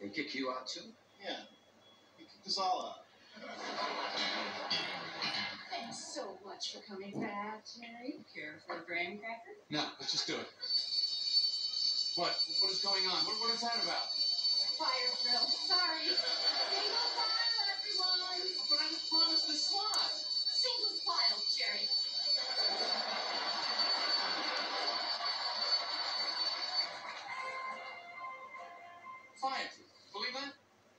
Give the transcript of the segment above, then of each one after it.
They kick you out too? Yeah. He kicked us all out. Thanks so much for coming back, Jerry. Care for a graham cracker? No, let's just do it. What? What is going on? What, what is that about? Fire drill. Sorry. Fire truth. Believe that?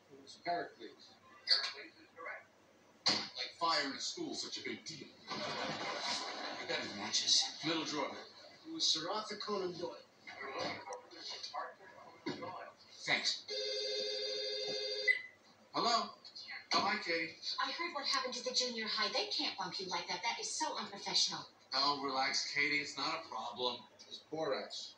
It was Pericles. Heracles is correct. Like fire in a school, such a big deal. You got any Matches. Middle drawer. It was Sir Arthur Conan Doyle. We're looking for Mr. Arthur Conan Doyle. Thanks. Hello? Oh, hi, Katie. I heard what happened to the junior high. They can't bump you like that. That is so unprofessional. Oh, relax, Katie. It's not a problem. It's Borax.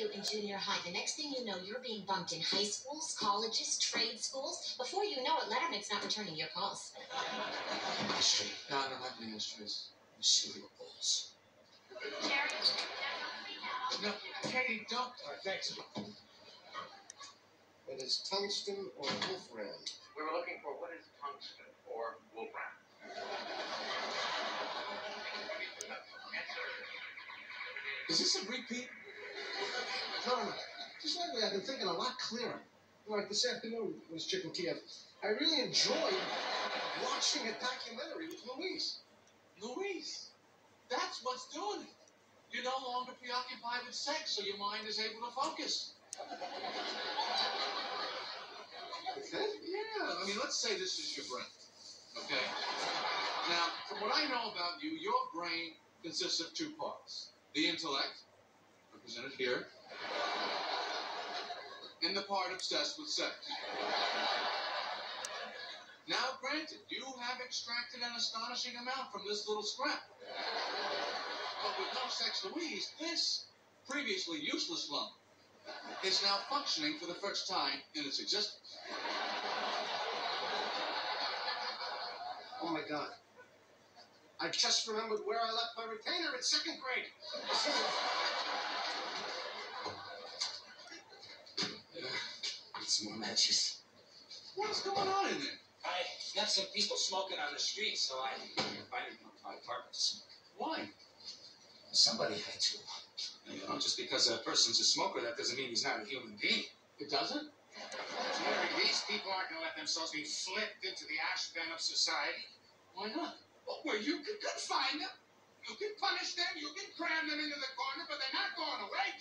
You in junior high. The next thing you know, you're being bumped in high schools, colleges, trade schools. Before you know it, Letterman's not returning your calls. History. No, I don't have any histories. Cereal bowls. Jerry. No, Katie, don't. All right, thanks. It is tungsten or wolfram. We were looking for what is tungsten or wolfram. Is this a repeat? Just lately, I've been thinking a lot clearer. Like this afternoon, Miss Chicken Kiev. I really enjoyed watching a documentary with Louise. Louise. That's what's doing it. You're no longer preoccupied with sex, so your mind is able to focus. Okay? Yeah, I mean, let's say this is your brain. Okay? Now, from what I know about you, your brain consists of two parts the intellect, represented here, and the part obsessed with sex. Now, granted, you have extracted an astonishing amount from this little scrap. But with no sex Louise, this previously useless lump is now functioning for the first time in its existence. Oh my God. I just remembered where I left my retainer in second grade. It's more matches. What's going on in there? I got some people smoking on the street, so I invited them to my apartment to smoke. Why? Somebody had to. You know, just because a person's a smoker, that doesn't mean he's not a human being. It doesn't? These people aren't going to let themselves be flipped into the ash bin of society. Why not? Oh, well, you can confine them. You can punish them. You can cram them into the corner, but they're not going away. All right. Yeah.